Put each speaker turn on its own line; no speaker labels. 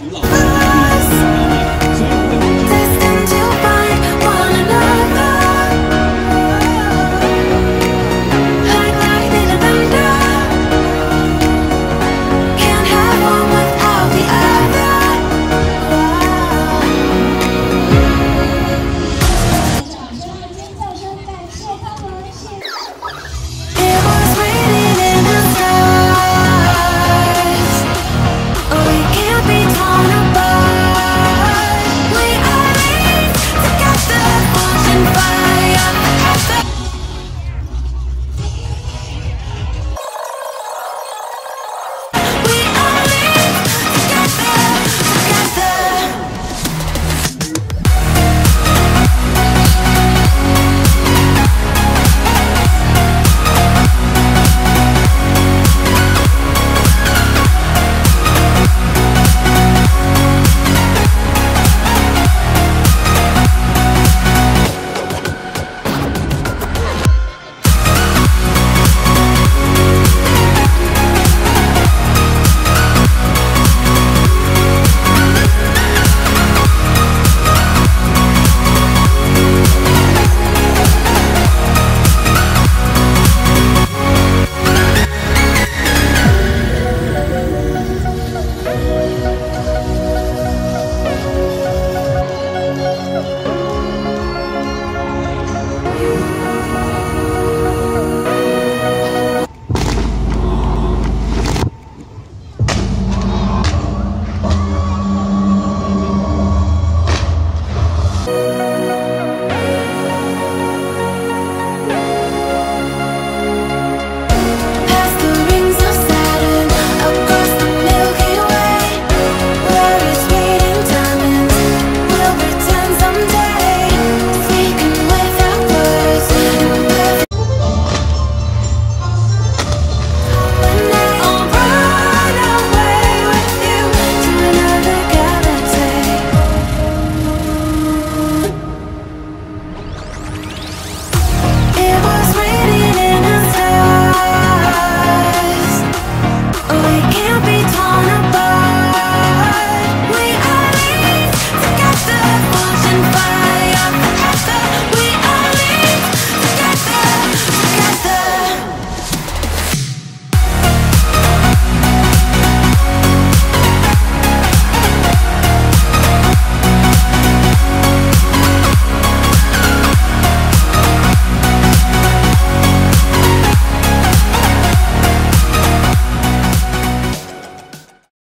你老。